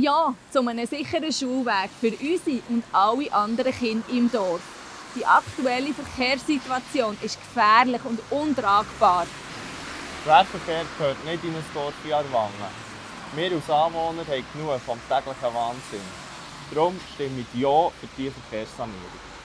Ja zu einem sicheren Schulweg für unsere und alle anderen Kinder im Dorf. Die aktuelle Verkehrssituation ist gefährlich und untragbar. Schwerverkehr gehört nicht in ein Dorf wie Arwangen. Wir als Anwohner haben genug vom täglichen Wahnsinn. Darum stimme ich Ja für diese Verkehrssanierung.